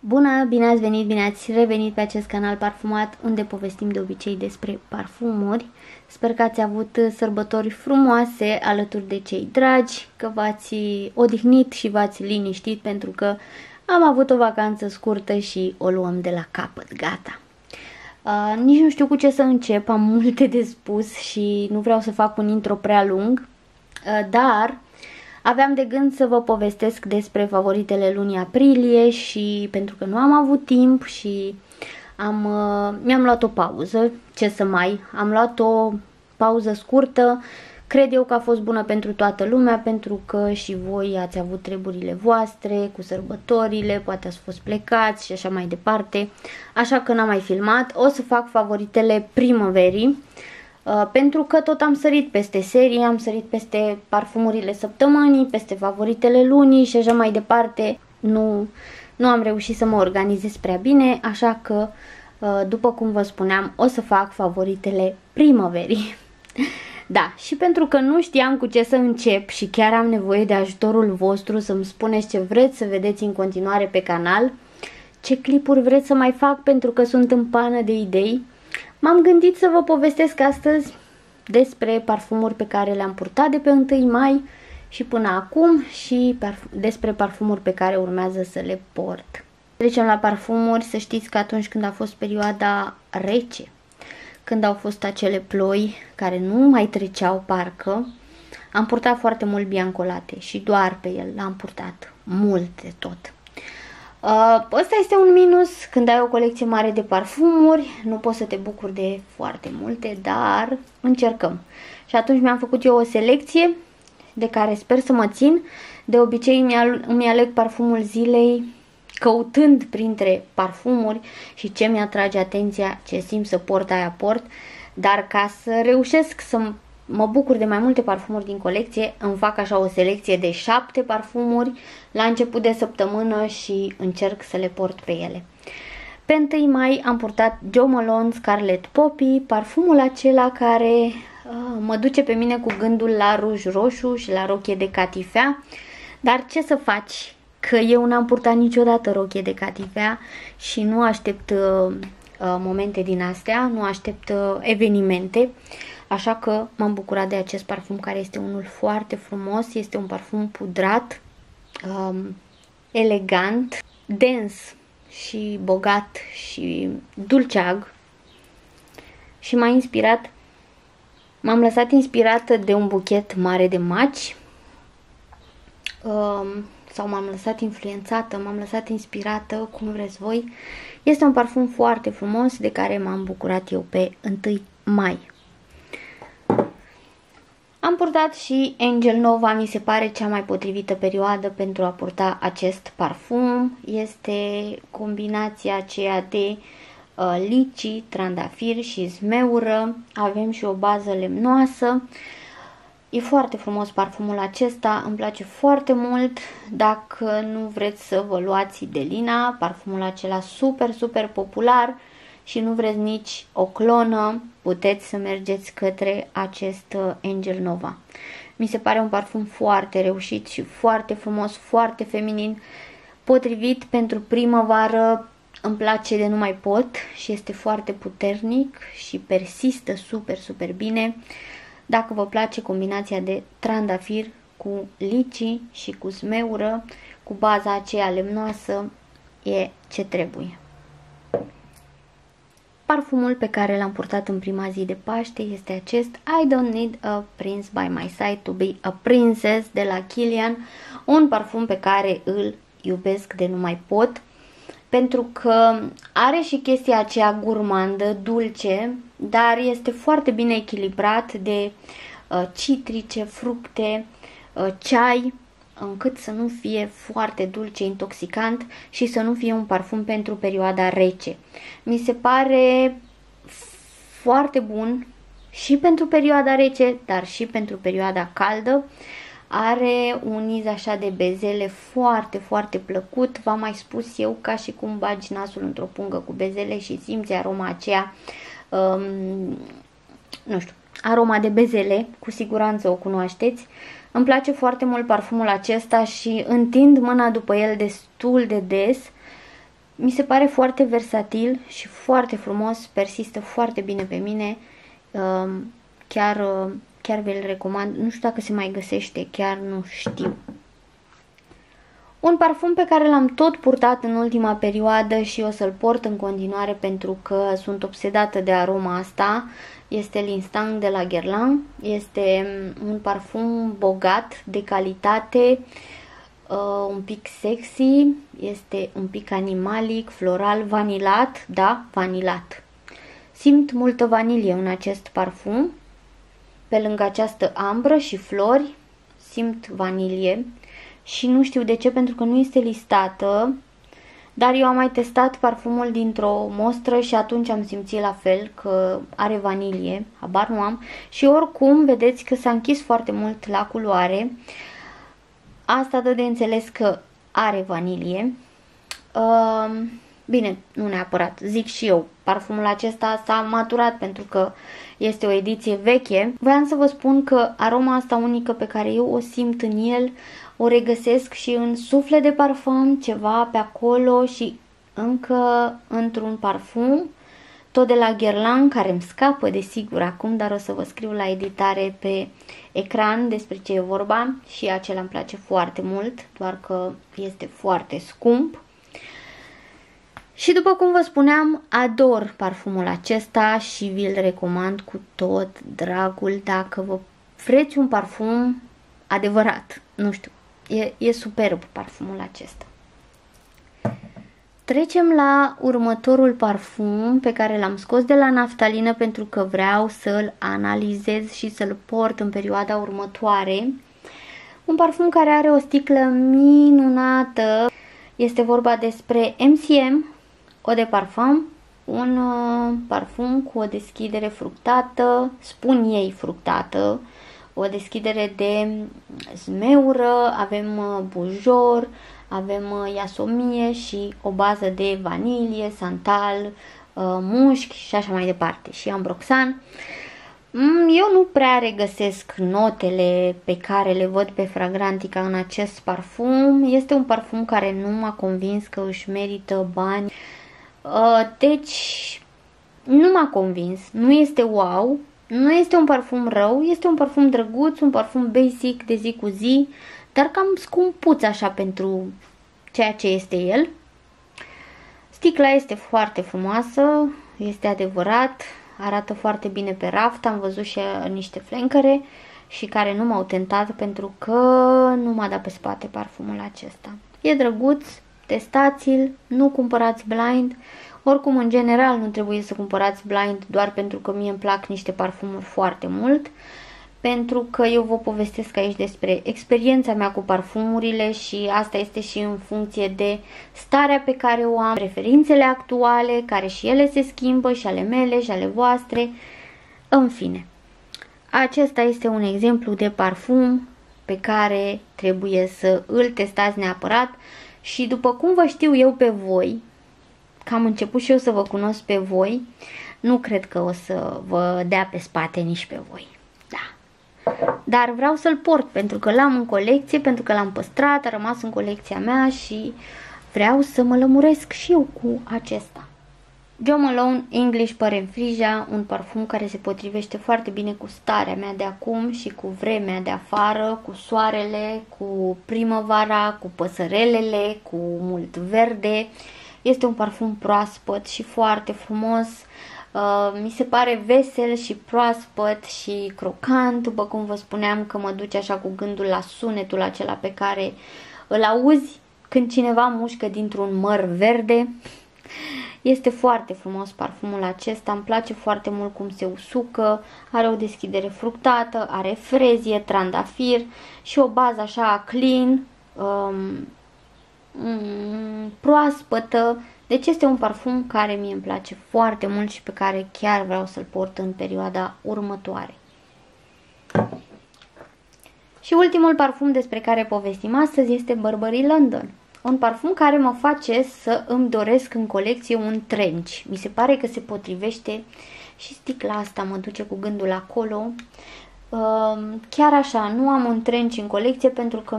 Bună, bine ați venit, bine ați revenit pe acest canal parfumat unde povestim de obicei despre parfumuri. Sper că ați avut sărbători frumoase alături de cei dragi, că v-ați odihnit și v-ați liniștit pentru că am avut o vacanță scurtă și o luăm de la capăt, gata. Uh, nici nu știu cu ce să încep, am multe de spus și nu vreau să fac un intro prea lung, uh, dar Aveam de gând să vă povestesc despre favoritele lunii aprilie și pentru că nu am avut timp și am, uh, mi-am luat o pauză, ce să mai, am luat o pauză scurtă, cred eu că a fost bună pentru toată lumea, pentru că și voi ați avut treburile voastre, cu sărbătorile, poate ați fost plecați și așa mai departe, așa că n-am mai filmat, o să fac favoritele primăverii, Uh, pentru că tot am sărit peste serie, am sărit peste parfumurile săptămânii, peste favoritele lunii și așa mai departe. Nu, nu am reușit să mă organizez prea bine, așa că, uh, după cum vă spuneam, o să fac favoritele primăverii. Da, și pentru că nu știam cu ce să încep și chiar am nevoie de ajutorul vostru să-mi spuneți ce vreți să vedeți în continuare pe canal, ce clipuri vreți să mai fac pentru că sunt în pană de idei, M-am gândit să vă povestesc astăzi despre parfumuri pe care le-am purtat de pe 1 mai și până acum și parf despre parfumuri pe care urmează să le port. Trecem la parfumuri, să știți că atunci când a fost perioada rece, când au fost acele ploi care nu mai treceau parcă, am purtat foarte mult biancolate și doar pe el l-am purtat, mult de tot. Uh, ăsta este un minus când ai o colecție mare de parfumuri, nu poți să te bucuri de foarte multe, dar încercăm. Și atunci mi-am făcut eu o selecție de care sper să mă țin. De obicei îmi aleg parfumul zilei căutând printre parfumuri și ce mi-atrage atenția, ce simt să port, aia port, dar ca să reușesc să mă bucur de mai multe parfumuri din colecție, îmi fac așa o selecție de șapte parfumuri la început de săptămână și încerc să le port pe ele. Pe 1 mai am purtat Jo Malone Scarlet Poppy, parfumul acela care uh, mă duce pe mine cu gândul la ruj roșu și la rochie de catifea, dar ce să faci? Că eu n-am purtat niciodată rochie de catifea și nu aștept uh, uh momente din astea, nu aștept uh, evenimente. Uh, Așa că m-am bucurat de acest parfum care este unul foarte frumos, este un parfum pudrat, um, elegant, dens și bogat și dulceag și m-a inspirat, m-am lăsat inspirată de un buchet mare de maci um, sau m-am lăsat influențată, m-am lăsat inspirată, cum vreți voi. Este un parfum foarte frumos de care m-am bucurat eu pe 1 mai. Am purtat și Angel Nova, mi se pare cea mai potrivită perioadă pentru a purta acest parfum. Este combinația aceea de uh, lici, trandafir și zmeură. Avem și o bază lemnoasă. E foarte frumos parfumul acesta, îmi place foarte mult. Dacă nu vreți să vă luați Delina, parfumul acela super, super popular, și nu vreți nici o clonă, puteți să mergeți către acest uh, Angel Nova. Mi se pare un parfum foarte reușit și foarte frumos, foarte feminin, potrivit pentru primăvară, îmi place de nu mai pot și este foarte puternic și persistă super, super bine. Dacă vă place combinația de trandafir cu lici și cu smeură, cu baza aceea lemnoasă, e ce trebuie. Parfumul pe care l-am purtat în prima zi de Paște este acest I Don't Need a Prince by My Side to Be a Princess de la Kilian, un parfum pe care îl iubesc de nu mai pot, pentru că are și chestia aceea gurmandă, dulce, dar este foarte bine echilibrat de uh, citrice, fructe, uh, ceai, încât să nu fie foarte dulce, intoxicant și să nu fie un parfum pentru perioada rece. Mi se pare foarte bun și pentru perioada rece, dar și pentru perioada caldă. Are un iz așa de bezele foarte, foarte plăcut. V-am mai spus eu ca și cum bagi nasul într-o pungă cu bezele și simți aroma aceea, um, nu știu, aroma de bezele, cu siguranță o cunoașteți. Îmi place foarte mult parfumul acesta și întind mâna după el destul de des. Mi se pare foarte versatil și foarte frumos, persistă foarte bine pe mine. Um, chiar, uh, chiar vi-l recomand. Nu știu dacă se mai găsește, chiar nu știu. Un parfum pe care l-am tot purtat în ultima perioadă și o să-l port în continuare pentru că sunt obsedată de aroma asta este L'instant de la Guerlain. Este mm, un parfum bogat, de calitate, uh, un pic sexy, este un pic animalic, floral, vanilat, da, vanilat. Simt multă vanilie în acest parfum. Pe lângă această ambră și flori, simt vanilie și nu știu de ce pentru că nu este listată dar eu am mai testat parfumul dintr-o mostră și atunci am simțit la fel că are vanilie, habar nu am. Și oricum, vedeți că s-a închis foarte mult la culoare. Asta dă de înțeles că are vanilie. Uh, bine, nu neapărat, zic și eu, parfumul acesta s-a maturat pentru că este o ediție veche. Vreau să vă spun că aroma asta unică pe care eu o simt în el o regăsesc și în suflet de parfum, ceva pe acolo și încă într-un parfum, tot de la Guerlain, care îmi scapă de sigur acum, dar o să vă scriu la editare pe ecran despre ce e vorba și acela îmi place foarte mult, doar că este foarte scump. Și după cum vă spuneam, ador parfumul acesta și vi-l recomand cu tot dragul dacă vă vreți un parfum adevărat. Nu știu, E, e superb parfumul acesta. Trecem la următorul parfum pe care l-am scos de la naftalină pentru că vreau să-l analizez și să-l port în perioada următoare. Un parfum care are o sticlă minunată. Este vorba despre MCM, o de parfum, un uh, parfum cu o deschidere fructată, spun ei fructată, o deschidere de zmeură, avem uh, bujor, avem uh, iasomie și o bază de vanilie, santal, uh, mușchi și așa mai departe și ambroxan. Mm, eu nu prea regăsesc notele pe care le văd pe Fragrantica în acest parfum. Este un parfum care nu m-a convins că își merită bani. Deci, nu m-a convins. Nu este wow, nu este un parfum rău, este un parfum drăguț, un parfum basic de zi cu zi, dar cam scumpuț așa pentru ceea ce este el. Sticla este foarte frumoasă, este adevărat, arată foarte bine pe raft, am văzut și niște flencăre și care nu m-au tentat pentru că nu m-a dat pe spate parfumul acesta. E drăguț, testați-l, nu cumpărați blind, oricum, în general, nu trebuie să cumpărați blind doar pentru că mie îmi plac niște parfumuri foarte mult, pentru că eu vă povestesc aici despre experiența mea cu parfumurile și asta este și în funcție de starea pe care o am, preferințele actuale, care și ele se schimbă, și ale mele, și ale voastre, în fine. Acesta este un exemplu de parfum pe care trebuie să îl testați neapărat și după cum vă știu eu pe voi, că am început și eu să vă cunosc pe voi, nu cred că o să vă dea pe spate nici pe voi. Da. Dar vreau să-l port pentru că l-am în colecție, pentru că l-am păstrat, a rămas în colecția mea și vreau să mă lămuresc și eu cu acesta. Jo Malone English Parfumfrija, un parfum care se potrivește foarte bine cu starea mea de acum și cu vremea de afară, cu soarele, cu primăvara, cu păsărelele, cu mult verde este un parfum proaspăt și foarte frumos. Uh, mi se pare vesel și proaspăt și crocant, după cum vă spuneam că mă duce așa cu gândul la sunetul acela pe care îl auzi când cineva mușcă dintr-un măr verde. Este foarte frumos parfumul acesta, îmi place foarte mult cum se usucă, are o deschidere fructată, are frezie, trandafir și o bază așa clean, um, mm, proaspătă. Deci este un parfum care mie îmi place foarte mult și pe care chiar vreau să-l port în perioada următoare. Și ultimul parfum despre care povestim astăzi este Burberry London. Un parfum care mă face să îmi doresc în colecție un trench. Mi se pare că se potrivește și sticla asta mă duce cu gândul acolo. Uh, chiar așa, nu am un trench în colecție pentru că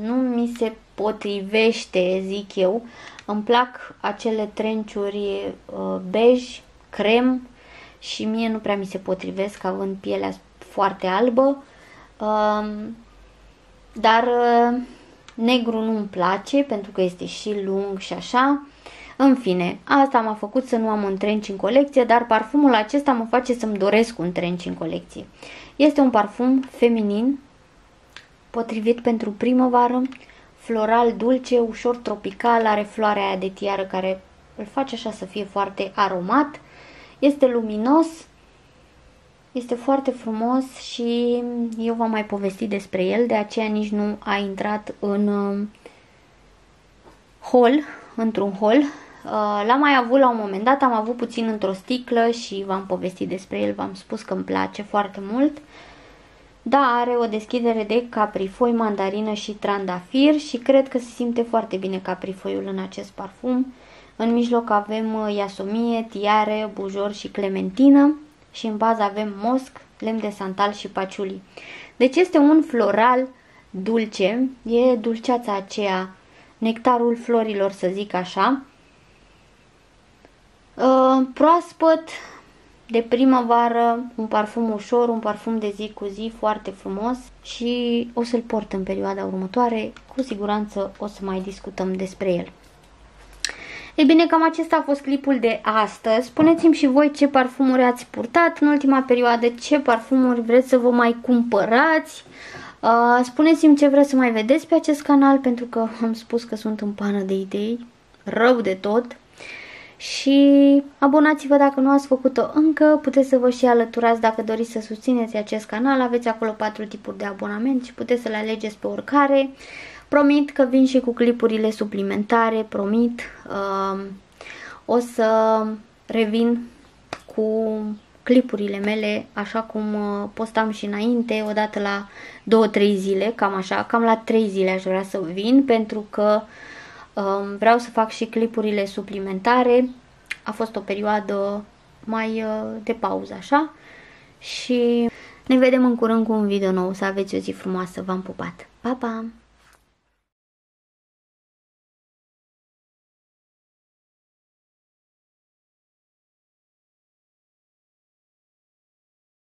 nu mi se potrivește, zic eu. Îmi plac acele trenciuri uh, bej, crem și mie nu prea mi se potrivesc având pielea foarte albă. Uh, dar uh, negru nu-mi place pentru că este și lung și așa. În fine, asta m-a făcut să nu am un trench în colecție, dar parfumul acesta mă face să-mi doresc un trench în colecție. Este un parfum feminin, potrivit pentru primăvară, floral dulce, ușor tropical, are floarea aia de tiară care îl face așa să fie foarte aromat. Este luminos, este foarte frumos și eu v-am mai povestit despre el, de aceea nici nu a intrat în uh, hol, într-un hol. Uh, l-am mai avut la un moment dat, am avut puțin într-o sticlă și v-am povestit despre el, v-am spus că îmi place foarte mult. Da, are o deschidere de caprifoi, mandarină și trandafir și cred că se simte foarte bine caprifoiul în acest parfum. În mijloc avem uh, iasomie, tiare, bujor și clementină și în bază avem mosc, lemn de santal și paciuli. Deci este un floral dulce, e dulceața aceea, nectarul florilor să zic așa. Uh, proaspăt, de primăvară, un parfum ușor, un parfum de zi cu zi foarte frumos și o să-l port în perioada următoare, cu siguranță o să mai discutăm despre el. E bine, cam acesta a fost clipul de astăzi. Spuneți-mi și voi ce parfumuri ați purtat în ultima perioadă, ce parfumuri vreți să vă mai cumpărați. Uh, Spuneți-mi ce vreți să mai vedeți pe acest canal, pentru că am spus că sunt în pană de idei, rău de tot. Și abonați-vă dacă nu ați făcut-o încă, puteți să vă și alăturați dacă doriți să susțineți acest canal, aveți acolo patru tipuri de abonament și puteți să le alegeți pe oricare. Promit că vin și cu clipurile suplimentare, promit. Uh, o să revin cu clipurile mele, așa cum uh, postam și înainte, odată la 2-3 zile, cam așa, cam la 3 zile aș vrea să vin, pentru că uh, vreau să fac și clipurile suplimentare. A fost o perioadă mai uh, de pauză, așa, și ne vedem în curând cu un video nou. Să aveți o zi frumoasă, v-am pupat! Pa, pa!